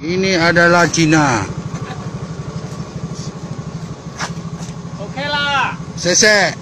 Ini adalah Cina. Okeylah. Sesek.